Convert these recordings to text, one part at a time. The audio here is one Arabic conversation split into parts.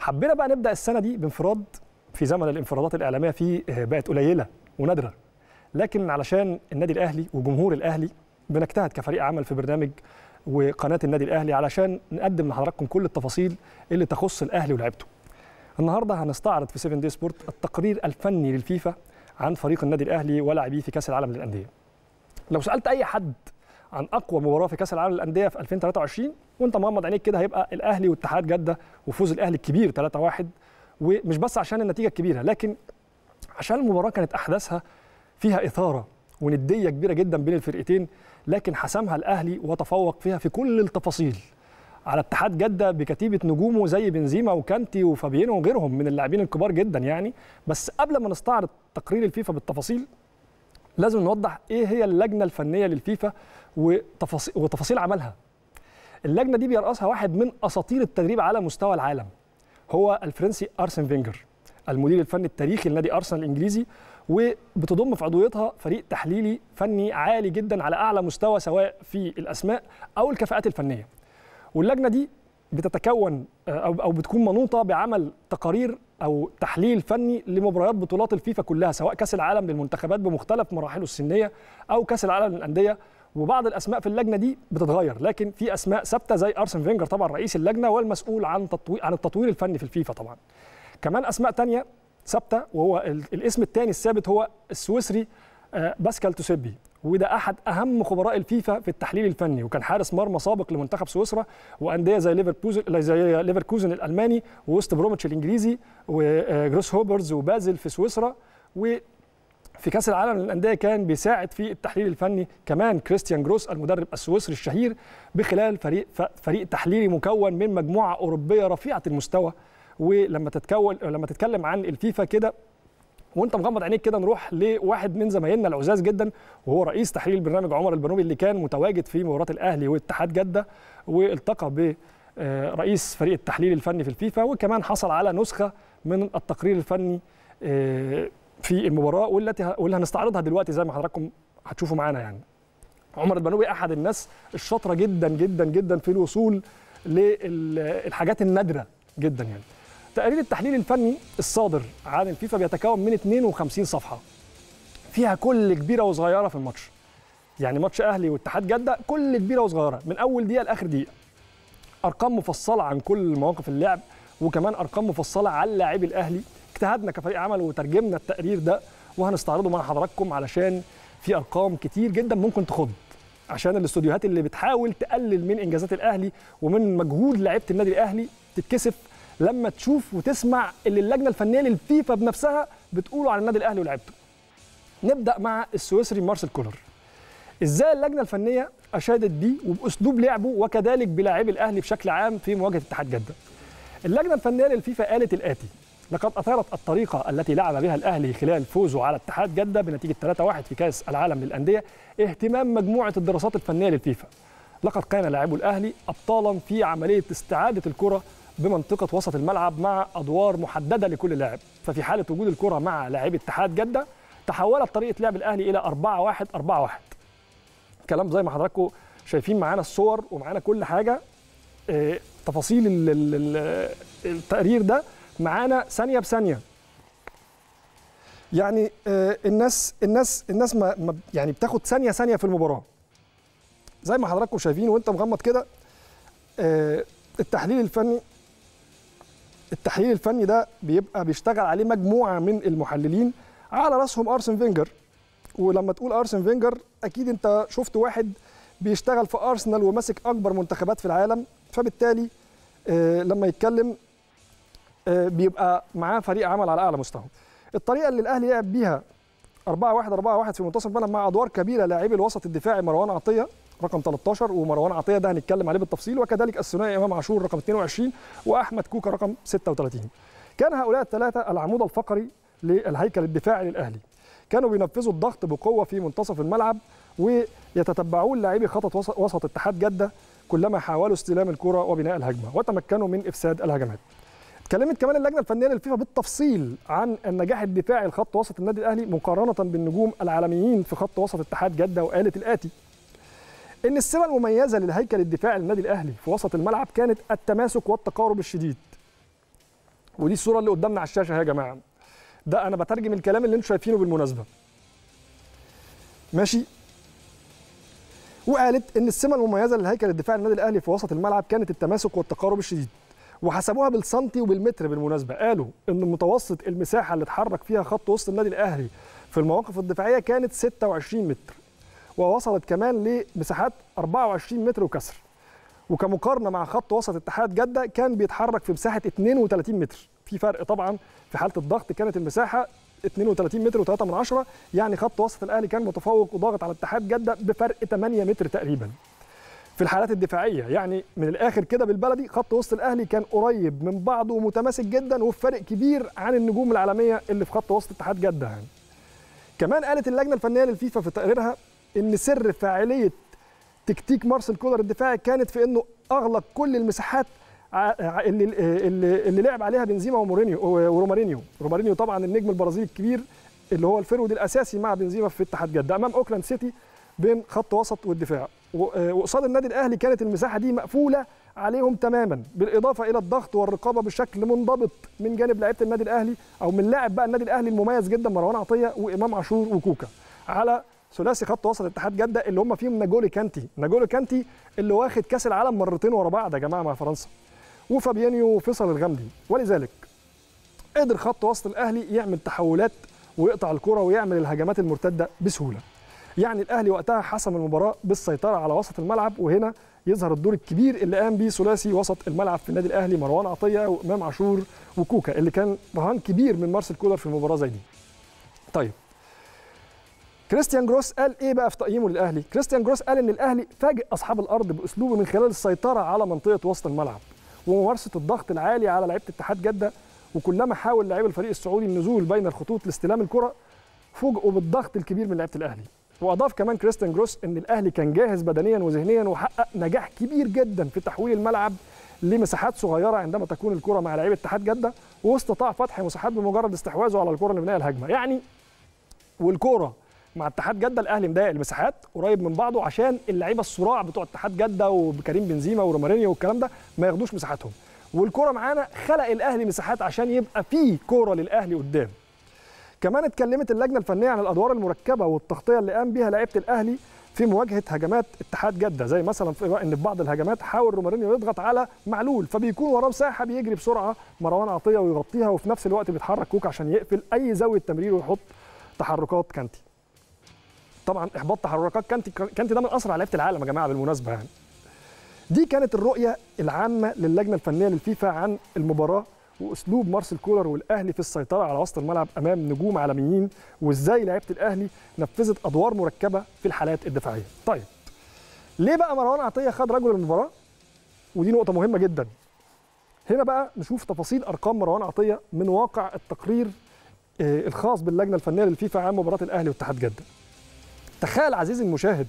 حبينا بقى نبدأ السنة دي بانفراد في زمن الانفرادات الإعلامية فيه بقت قليلة ونادرة لكن علشان النادي الأهلي وجمهور الأهلي بنجتهد كفريق عمل في برنامج وقناة النادي الأهلي علشان نقدم لحضراتكم كل التفاصيل اللي تخص الأهلي ولعبته. النهارده هنستعرض في 7 دي سبورت التقرير الفني للفيفا عن فريق النادي الأهلي ولاعبيه في كأس العالم للأندية. لو سألت أي حد عن أقوى مباراة في كأس العالم للأندية في 2023 وأنت مغمض عينيك كده هيبقى الأهلي واتحاد جدة وفوز الأهلي الكبير 3-1 ومش بس عشان النتيجة الكبيرة لكن عشان المباراة كانت أحداثها فيها إثارة وندية كبيرة جدا بين الفرقتين لكن حسمها الأهلي وتفوق فيها في كل التفاصيل. على اتحاد جدة بكتيبة نجومه زي بنزيما وكانتي وفابيينو وغيرهم من اللاعبين الكبار جدا يعني. بس قبل ما نستعرض تقرير الفيفا بالتفاصيل لازم نوضح إيه هي اللجنة الفنية للفيفا وتفاصيل, وتفاصيل عملها. اللجنة دي بيرأسها واحد من أساطير التدريب على مستوى العالم. هو الفرنسي أرسن فينجر المدير الفني التاريخي لنادي أرسنال الإنجليزي وبتضم في عضويتها فريق تحليلي فني عالي جدا على أعلى مستوى سواء في الأسماء أو الكفاءات الفنية. واللجنة دي بتتكون أو أو بتكون منوطة بعمل تقارير أو تحليل فني لمباريات بطولات الفيفا كلها سواء كأس العالم للمنتخبات بمختلف مراحله السنية أو كأس العالم للأندية وبعض الأسماء في اللجنة دي بتتغير لكن في أسماء ثابتة زي أرسن فينجر طبعا رئيس اللجنة والمسؤول عن تطوير عن التطوير الفني في الفيفا طبعا. كمان أسماء تانية ثابتة وهو الاسم الثاني الثابت هو السويسري باسكال توسيبي. وده أحد أهم خبراء الفيفا في التحليل الفني وكان حارس مرمى سابق لمنتخب سويسرا وأندية زي ليفركوزن زي ليفركوزن الألماني ووست بروميتش الإنجليزي وجراسهوبرز وبازل في سويسرا و في كأس العالم للأندية كان بيساعد في التحليل الفني كمان كريستيان جروس المدرب السويسري الشهير بخلال فريق فريق تحليلي مكون من مجموعة أوروبية رفيعة المستوى. ولما تتكون لما تتكلم عن الفيفا كده وأنت مغمض عينيك كده نروح لواحد من زمايلنا العزاز جدا وهو رئيس تحليل البرنامج عمر البنوبي اللي كان متواجد في مباراة الأهلي واتحاد جدة والتقى ب رئيس فريق التحليل الفني في الفيفا. وكمان حصل على نسخة من التقرير الفني في المباراة والتي واللي هنستعرضها دلوقتي زي ما حضراتكم هتشوفوا معانا يعني. عمر البنوبي أحد الناس الشاطرة جدا جدا جدا في الوصول للحاجات النادرة جدا يعني. تقرير التحليل الفني الصادر عن الفيفا بيتكون من 52 صفحة. فيها كل كبيرة وصغيرة في الماتش. يعني ماتش أهلي واتحاد جدة كل كبيرة وصغيرة من أول دقيقة لآخر دقيقة. أرقام مفصلة عن كل مواقف اللعب وكمان أرقام مفصلة على لاعبي الأهلي. اجتهدنا كفريق عمل وترجمنا التقرير ده وهنستعرضه مع حضراتكم علشان في أرقام كتير جدا ممكن تخض عشان الاستوديوهات اللي بتحاول تقلل من إنجازات الأهلي ومن مجهود لعيبة النادي الأهلي تتكسف لما تشوف وتسمع اللي اللجنة الفنية للفيفا بنفسها بتقوله على النادي الأهلي ولعيبته. نبدأ مع السويسري مارسيل كولر. إزاي اللجنة الفنية أشادت بيه وبأسلوب لعبه وكذلك بلاعبي الأهلي بشكل عام في مواجهة اتحاد جدة. اللجنة الفنية للفيفا قالت الآتي: لقد أثارت الطريقة التي لعب بها الأهلي خلال فوزه على اتحاد جدة بنتيجة 3-1 في كأس العالم للأندية اهتمام مجموعة الدراسات الفنية للفيفا. لقد كان لاعبو الأهلي ابطالا في عملية استعادة الكرة بمنطقة وسط الملعب مع أدوار محددة لكل لاعب. ففي حالة وجود الكرة مع لاعبي اتحاد جدة تحولت طريقة لعب الأهلي إلى 4 1 4 1 كلام زي ما حضراتكم شايفين معانا الصور ومعانا كل حاجة آه تفاصيل ال ال التقرير ده. معانا ثانية بثانية. يعني آه الناس الناس الناس ما يعني بتاخد ثانية ثانية في المباراة. زي ما حضراتكم شايفين وانت مغمض كده آه التحليل الفني التحليل الفني ده بيبقى بيشتغل عليه مجموعة من المحللين على رأسهم أرسن فينجر. ولما تقول أرسن فينجر أكيد أنت شفت واحد بيشتغل في أرسنال وماسك أكبر منتخبات في العالم. فبالتالي آه لما يتكلم آه بيبقى معاه فريق عمل على أعلى مستوى. الطريقة اللي الأهلي لعب بيها 4 1 4 1 في منتصف الملعب مع أدوار كبيرة لاعبي الوسط الدفاعي مروان عطية رقم 13 ومروان عطية ده هنتكلم عليه بالتفصيل وكذلك الثنائي إمام عاشور رقم 22 وأحمد كوكا رقم 36 كان هؤلاء الثلاثه العمود الفقري للهيكل الدفاعي للأهلي. كانوا بينفذوا الضغط بقوة في منتصف الملعب ويتتبعون لاعبي خط وسط اتحاد جدة كلما حاولوا استلام الكرة وبناء الهجمة وتمكنوا من إفساد الهجمات. اتكلمت كمان اللجنة الفنية للفيفا بالتفصيل عن النجاح الدفاعي لخط وسط النادي الأهلي مقارنة بالنجوم العالميين في خط وسط اتحاد جدة وقالت الآتي. إن السمه المميزة للهيكل الدفاعي للنادي الأهلي في وسط الملعب كانت التماسك والتقارب الشديد. ودي الصورة اللي قدامنا على الشاشة يا جماعة. ده أنا بترجم الكلام اللي أنتم شايفينه بالمناسبة. ماشي؟ وقالت إن السمه المميزة للهيكل الدفاعي للنادي الأهلي في وسط الملعب كانت التماسك والتقارب الشديد. وحسبوها بالسنتي وبالمتر بالمناسبة. قالوا إن متوسط المساحة اللي اتحرك فيها خط وسط النادي الأهلي في المواقف الدفاعية كانت 26 متر ووصلت كمان لمساحات 24 متر وكسر. وكمقارنة مع خط وسط اتحاد جدة كان بيتحرك في مساحة 32 متر. في فرق طبعا في حالة الضغط كانت المساحة 32 متر و3 من عشرة يعني خط وسط الأهلي كان متفوق وضاغط على اتحاد جدة بفرق 8 متر تقريبا. في الحالات الدفاعية. يعني من الآخر كده بالبلدي خط وسط الأهلي كان قريب من بعضه ومتماسك جدا وفي فرق كبير عن النجوم العالمية اللي في خط وسط اتحاد جدة يعني. كمان قالت اللجنة الفنية للفيفا في تقريرها إن سر فاعلية تكتيك مارسيل كولر الدفاعي كانت في إنه أغلق كل المساحات اللي اللي, اللي لعب عليها بنزيما ومورينيو ورومارينيو. رومارينيو طبعا النجم البرازيلي الكبير اللي هو ال forward الأساسي مع بنزيما في اتحاد جدة. أمام أوكلاند سيتي بين خط وسط والدفاع. وقصاد النادي الأهلي كانت المساحة دي مقفولة عليهم تماما بالإضافة إلى الضغط والرقابة بشكل منضبط من جانب لعيبة النادي الأهلي أو من لاعب بقى النادي الأهلي المميز جدا مروان عطية وإمام عاشور وكوكا. على ثلاثي خط وسط اتحاد جدة اللي هم فيهم ناجولي كانتي. ناجولي كانتي اللي واخد كأس العالم مرتين ورا بعض يا جماعة مع فرنسا. وفابيانيو وفيصل الغامدي. ولذلك قدر خط وسط الأهلي يعمل تحولات ويقطع الكرة ويعمل الهجمات المرتدة بسهولة. يعني الأهلي وقتها حسم المباراة بالسيطرة على وسط الملعب وهنا يظهر الدور الكبير اللي قام بيه ثلاثي وسط الملعب في النادي الأهلي مروان عطية وإمام عاشور وكوكا اللي كان رهان كبير من مارسيل كولر في مباراة زي دي. طيب. كريستيان جروس قال إيه بقى في تقييمه للأهلي؟ كريستيان جروس قال إن الأهلي فاجئ أصحاب الأرض بأسلوبه من خلال السيطرة على منطقة وسط الملعب وممارسة الضغط العالي على لعيبة اتحاد جدة وكلما حاول لاعبي الفريق السعودي النزول بين الخطوط لاستلام الكرة فوجئوا بالضغط الكبير من لعيبة الأهلي. وأضاف كمان كريستيان جروس إن الأهلي كان جاهز بدنيا وذهنيا وحقق نجاح كبير جدا في تحويل الملعب لمساحات صغيرة عندما تكون الكرة مع لعيبة اتحاد جدة واستطاع فتح مساحات بمجرد استحواذه على الكرة اللي بناء الهجمة. يعني والكره مع اتحاد جدة الأهلي مضايق المساحات قريب من بعضه عشان اللعيبة الصراع بتوع اتحاد جدة وكريم بنزيما ورومارينيو والكلام ده ما ياخدوش مساحاتهم. والكره معانا خلق الأهلي مساحات عشان يبقى في كورة للأهلي قدام. كمان اتكلمت اللجنة الفنية عن الأدوار المركبة والتغطية اللي قام بيها لعيبة الأهلي في مواجهة هجمات اتحاد جدة زي مثلا في إن في بعض الهجمات حاول رومارينيو يضغط على معلول فبيكون وراه مساحة بيجري بسرعة مروان عطية ويغطيها وفي نفس الوقت بيتحرك كوكا عشان يقفل أي زاوية تمرير ويحبط تحركات كانتي. طبعا إحباط تحركات كانتي كانتي ده من أسرع لعيبة العالم يا جماعة بالمناسبة يعني. دي كانت الرؤية العامة للجنة الفنية للفيفا عن المباراة وأسلوب مارسيل كولر والأهلي في السيطرة على وسط الملعب أمام نجوم عالميين وإزاي لعيبة الأهلي نفذت أدوار مركبة في الحالات الدفاعية. طيب ليه بقى مروان عطية خد رجل المباراة؟ ودي نقطة مهمة جدا. هنا بقى نشوف تفاصيل أرقام مروان عطية من واقع التقرير الخاص باللجنة الفنية للفيفا عن مباراة الأهلي واتحاد جدة. تخيل عزيزي المشاهد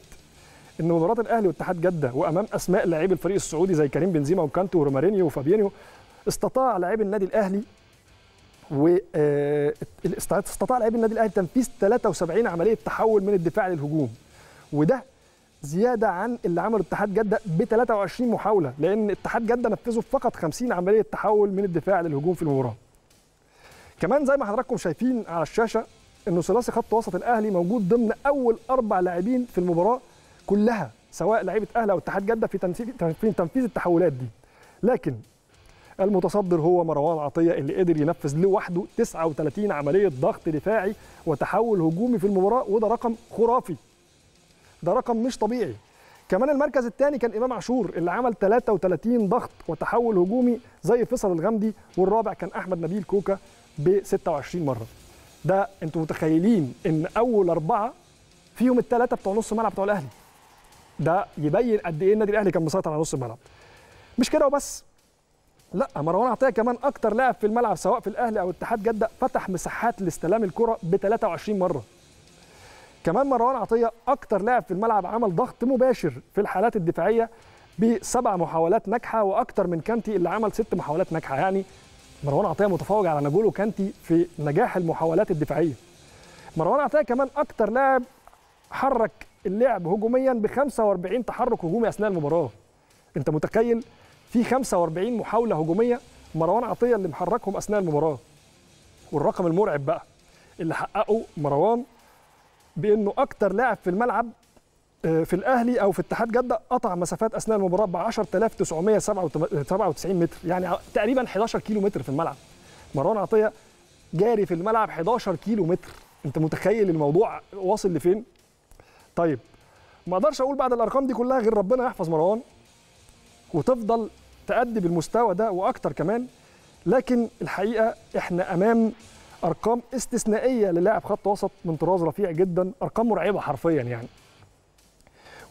إن مباراة الأهلي واتحاد جدة وأمام أسماء لاعبي الفريق السعودي زي كريم بنزيما وكانتو ورومارينيو وفابيانيو استطاع لاعبي النادي الأهلي و استطاع لاعبي النادي الأهلي تنفيذ 73 عملية تحول من الدفاع للهجوم وده زيادة عن اللي عمله اتحاد جدة ب 23 محاولة لأن اتحاد جدة نفذوا فقط 50 عملية تحول من الدفاع للهجوم في المباراة. كمان زي ما حضراتكم شايفين على الشاشة إنه ثلاثي خط وسط الأهلي موجود ضمن أول أربع لاعبين في المباراة كلها سواء لعيبة أهلي أو اتحاد جدة في تنفيذ تنفيذ التحولات دي. لكن المتصدر هو مروان عطية اللي قدر ينفذ لوحده 39 عملية ضغط دفاعي وتحول هجومي في المباراة وده رقم خرافي. ده رقم مش طبيعي. كمان المركز الثاني كان إمام عاشور اللي عمل 33 ضغط وتحول هجومي زي فيصل الغامدي والرابع كان أحمد نبيل كوكا ب 26 مرة. ده أنتوا متخيلين إن أول أربعة فيهم الثلاثه بتوع نص الملعب بتوع الأهلي. ده يبين قد إيه النادي الأهلي كان مسيطر على نص الملعب. مش كده وبس لا مروان عطية كمان أكتر لاعب في الملعب سواء في الأهلي أو اتحاد جدة فتح مساحات لاستلام الكرة ب 23 مرة. كمان مروان عطية أكتر لاعب في الملعب عمل ضغط مباشر في الحالات الدفاعية بسبع محاولات ناجحة وأكتر من كانتي اللي عمل ست محاولات ناجحة. يعني مروان عطية متفوق على نجولو كانتي في نجاح المحاولات الدفاعية. مروان عطية كمان أكتر لاعب حرك اللعب هجوميا ب 45 تحرك هجومي أثناء المباراة. أنت متخيل في 45 محاولة هجومية مروان عطية اللي محركهم أثناء المباراة. والرقم المرعب بقى اللي حققه مروان بأنه أكتر لاعب في الملعب آه، في الأهلي أو في اتحاد جدة قطع مسافات أثناء المباراة ب 10997 متر يعني تقريبا 11 كيلو متر في الملعب. مروان عطية جاري في الملعب 11 كيلو متر. أنت متخيل الموضوع واصل لفين؟ طيب ما أقدرش أقول بعد الأرقام دي كلها غير ربنا يحفظ مروان. وتفضل تأدي بالمستوى ده وأكتر كمان. لكن الحقيقة إحنا أمام أرقام استثنائية للاعب خط وسط من طراز رفيع جدا أرقام مرعبة حرفيا يعني.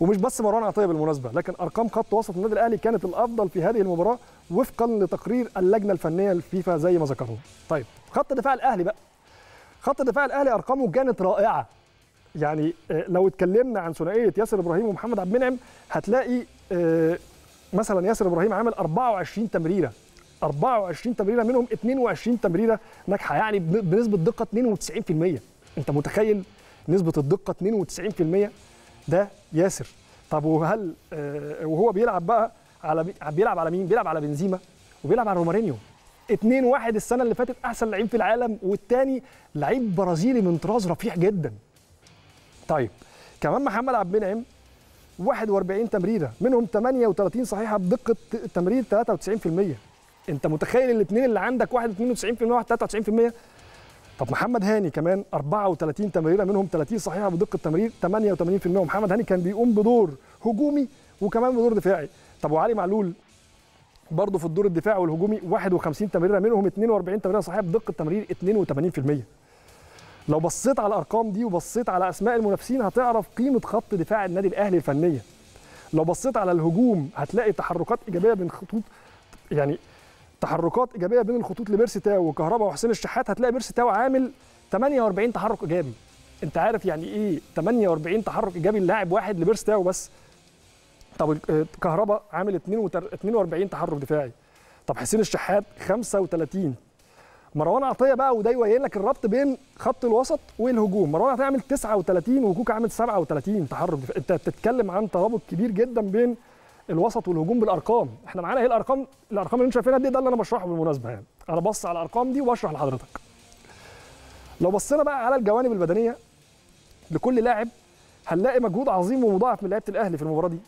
ومش بس مروان عطية بالمناسبة لكن أرقام خط وسط النادي الأهلي كانت الأفضل في هذه المباراة وفقا لتقرير اللجنة الفنية الفيفا زي ما ذكروا. طيب خط دفاع الأهلي بقى. خط دفاع الأهلي أرقامه كانت رائعة. يعني آه، لو اتكلمنا عن ثنائية ياسر إبراهيم ومحمد عبد المنعم هتلاقي آه، مثلا ياسر إبراهيم عامل 24 تمريرة. 24 تمريرة منهم 22 تمريرة ناجحة يعني بن- بنسبة دقة 92% أنت متخيل نسبة الدقة 92% ده ياسر. طب وهل آه، وهو بيلعب بقى على بي- بيلعب على مين؟ بيلعب على بنزيما وبيلعب على رومارينيو. 2 1 السنة اللي فاتت أحسن لعيب في العالم والتاني لعيب برازيلي من طراز رفيع جدا. طيب كمان محمد عبد المنعم 41 تمريرة منهم 38 صحيحة بدقة تمرير 93% أنت متخيل الاثنين اللي عندك واحد 92% وواحد 93% طب محمد هاني كمان 34 تمريرة منهم 30 صحيحة بدقة تمرير 88% ومحمد هاني كان بيقوم بدور هجومي وكمان بدور دفاعي. طب وعلي معلول برضه في الدور الدفاعي والهجومي 51 تمريرة منهم 42 تمريرة صحيحة بدقة تمرير 82% لو بصيت على الأرقام دي وبصيت على أسماء المنافسين هتعرف قيمة خط دفاع النادي الأهلي الفنية. لو بصيت على الهجوم هتلاقي تحركات إيجابية بين خطوط يعني تحركات إيجابية بين الخطوط لبيرسي تاو وكهربا وحسين الشحات هتلاقي بيرسي تاو عامل 48 تحرك إيجابي. أنت عارف يعني إيه 48 تحرك إيجابي للاعب واحد لبيرسي تاو بس؟ طب ال- كهربا عامل 42 تحرك دفاعي. طب حسين الشحات 35 مروان عطية بقى وده يبين لك الربط بين خط الوسط والهجوم. مروان عطية عامل 39 وكوكا عامل 37 تحرك انت بتتكلم عن ترابط كبير جدا بين الوسط والهجوم بالأرقام. إحنا معانا إيه الأرقام الأرقام اللي أنتم شايفينها دي ده اللي أنا بشرحه بالمناسبة يعني. أنا بص على الأرقام دي وبشرح لحضرتك. لو بصينا بقى على الجوانب البدنية لكل لاعب هنلاقي مجهود عظيم ومضاعف من لعيبة الأهلي في المباراة دي.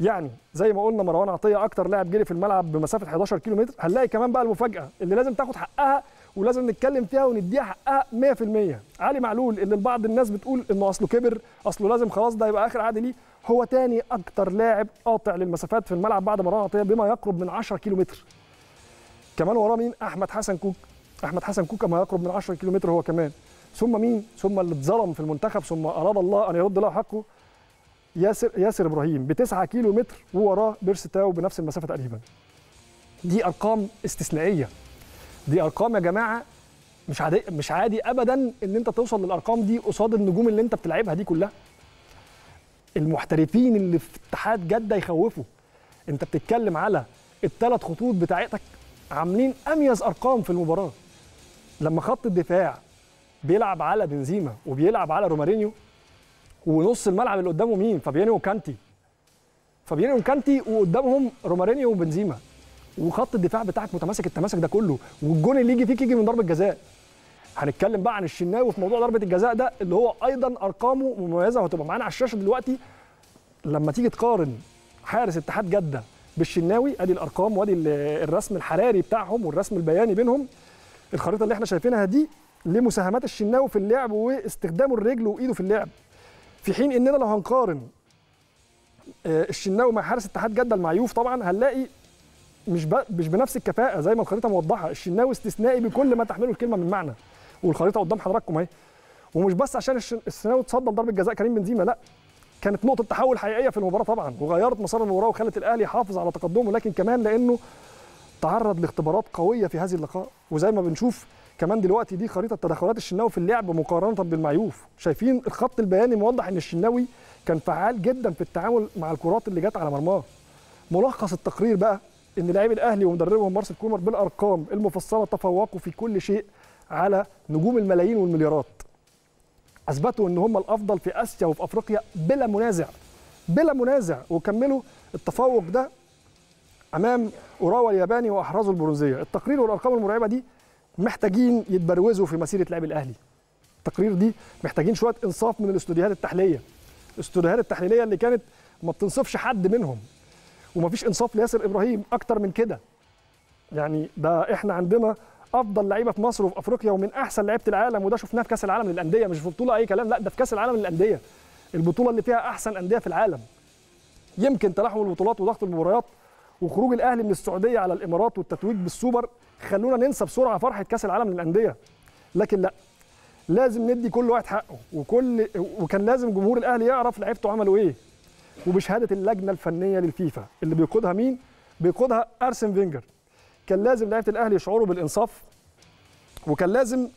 يعني زي ما قلنا مروان عطية أكتر لاعب جري في الملعب بمسافة 11 كيلو متر هنلاقي كمان بقى المفاجأة اللي لازم تاخد حقها ولازم نتكلم فيها ونديها حقها 100% علي معلول اللي بعض الناس بتقول إنه أصله كبر أصله لازم خلاص ده يبقى آخر عهد ليه. هو تاني أكتر لاعب قاطع للمسافات في الملعب بعد مروان عطية بما يقرب من 10 كيلو متر كمان وراه مين؟ أحمد حسن كوك. أحمد حسن كوكا ما يقرب من 10 كيلو متر هو كمان. ثم مين؟ ثم اللي اتظلم في المنتخب ثم أراد الله أن يرد له حقه. ياسر ياسر إبراهيم ب 9 كيلو متر ووراه بيرسي تاو بنفس المسافة تقريبا. دي أرقام استثنائية. دي أرقام يا جماعة مش عادي مش عادي ابدا إن أنت توصل للأرقام دي قصاد النجوم اللي أنت بتلعبها دي كلها. المحترفين اللي في اتحاد جدة يخوفوا. أنت بتتكلم على الثلاث خطوط بتاعتك عاملين أميز أرقام في المباراة. لما خط الدفاع بيلعب على بنزيما وبيلعب على رومارينيو ونص الملعب اللي قدامه مين؟ فابينيو وكانتي. فابينيو وكانتي وقدامهم رومارينيو وبنزيما. وخط الدفاع بتاعك متماسك التماسك ده كله والجون اللي يجي فيك يجي من ضربة جزاء. هنتكلم بقى عن الشناوي في موضوع ضربة الجزاء ده اللي هو أيضا أرقامه مميزة وهتبقى معانا على الشاشة دلوقتي. لما تيجي تقارن حارس اتحاد جدة بالشناوي أدي الأرقام وأدي ال- الرسم الحراري بتاعهم والرسم البياني بينهم. الخريطة اللي إحنا شايفينها دي لمساهمات الشناوي في اللعب واستخدامه الرجل وإيده في اللعب. في حين إننا لو هنقارن آه، الشناوي مع حارس اتحاد جدة المعيوف طبعا هنلاقي مش. مش بنفس الكفاءة زي ما الخريطة موضحة الشناوي استثنائي بكل ما تحمله الكلمة من معنى والخريطة قدام حضراتكم أهي ومش بس عشان الش- الشناوي اتصدى ضربة جزاء كريم بنزيما لأ كانت نقطة تحول حقيقية في المباراة طبعا وغيرت مسار المباراة وخلت الأهلي يحافظ على تقدمه لكن كمان لأنه تعرض لاختبارات قوية في هذه اللقاء وزي ما بنشوف كمان دلوقتي دي خريطة تدخلات الشناوي في اللعب مقارنة بالمعيوف. شايفين الخط البياني موضح إن الشناوي كان فعال جدا في التعامل مع الكرات اللي جت على مرماه. ملخص التقرير بقى إن لاعبي الأهلي ومدربهم مارسيل كومر بالأرقام المفصلة تفوقوا في كل شيء على نجوم الملايين والمليارات. أثبتوا إن هم الأفضل في آسيا وفي أفريقيا بلا منازع بلا منازع. وكملوا التفوق ده أمام أوراوا الياباني وأحرزوا البرونزية. التقرير والأرقام المرعبة دي محتاجين يتبروزوا في مسيرة لعب الأهلي. التقرير دي محتاجين شوية إنصاف من الاستوديوهات التحليلية. الاستوديوهات التحليلية اللي كانت ما بتنصفش حد منهم. ومفيش إنصاف لياسر إبراهيم أكتر من كده. يعني ده إحنا عندنا أفضل لعيبة في مصر وفي أفريقيا ومن أحسن لعيبة العالم وده شفناه في كأس العالم للأندية. مش في بطولة أي كلام لا ده في كأس العالم للأندية. البطولة اللي فيها أحسن أندية في العالم. يمكن تلاحم البطولات وضغط المباريات وخروج الأهلي من السعودية على الإمارات والتتويج بالسوبر خلونا ننسى بسرعة فرحة كأس العالم للأندية. لكن لا لازم ندي كل واحد حقه وكل وكان لازم جمهور الأهلي يعرف لعيبته عملوا إيه. وبشهادة اللجنة الفنية للفيفا اللي بيقودها مين؟ بيقودها أرسن فينجر. كان لازم لعيبة الأهلي يشعروا بالإنصاف وكان لازم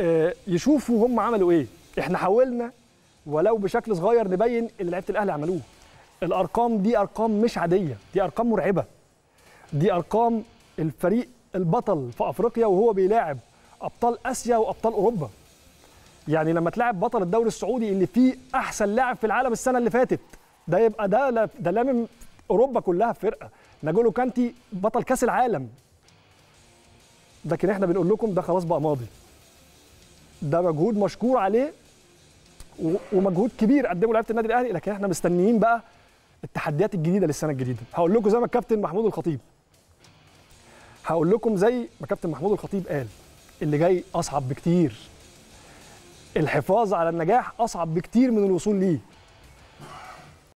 آه، يشوفوا هم عملوا إيه. إحنا حاولنا ولو بشكل صغير نبين اللي لعيبة الأهلي عملوه. الأرقام دي أرقام مش عادية دي أرقام مرعبة. دي أرقام الفريق البطل في أفريقيا وهو بيلاعب أبطال آسيا وأبطال أوروبا. يعني لما تلاعب بطل الدوري السعودي اللي فيه أحسن لاعب في العالم السنة اللي فاتت ده يبقى ده ده لامم أوروبا كلها في فرقة. ناجولو كانتي بطل كأس العالم. لكن إحنا بنقول لكم ده خلاص بقى ماضي. ده مجهود مشكور عليه ومجهود كبير قدمه لعيبه النادي الأهلي. لكن إحنا مستنيين بقى التحديات الجديدة للسنة الجديدة. هقول لكم زي ما الكابتن محمود الخطيب هقول لكم زي ما كابتن محمود الخطيب قال اللي جاي أصعب بكتير. الحفاظ على النجاح أصعب بكتير من الوصول ليه.